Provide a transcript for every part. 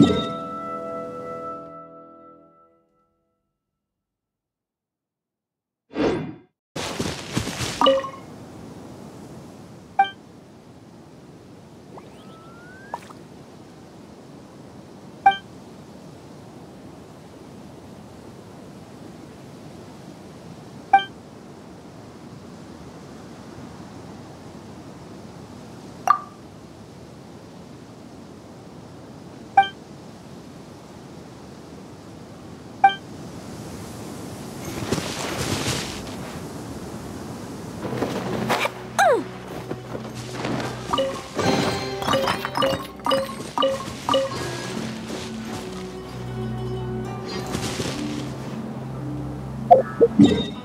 you Yeah.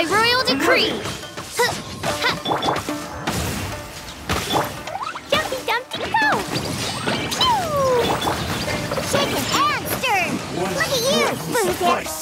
By royal decree. Jumpy Dumpty go! Phew! Shaken and! Look at you!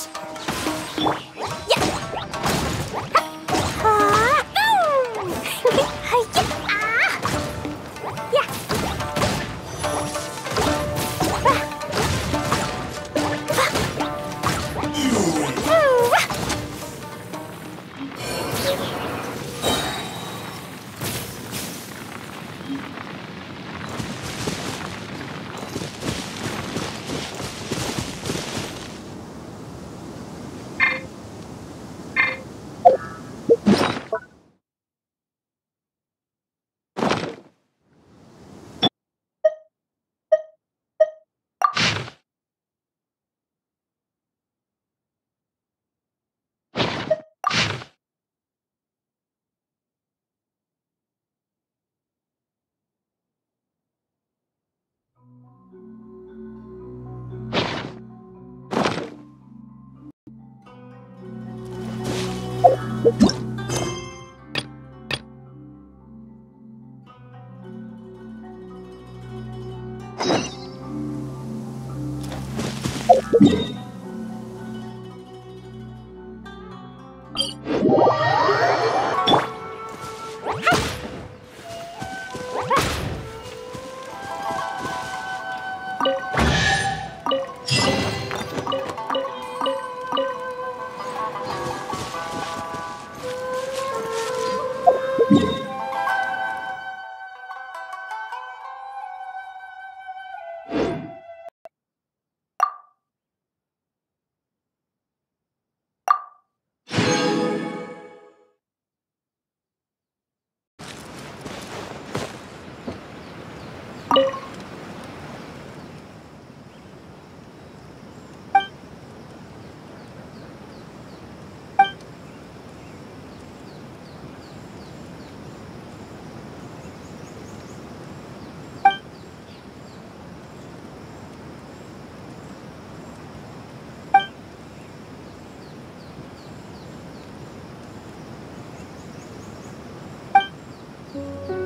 了。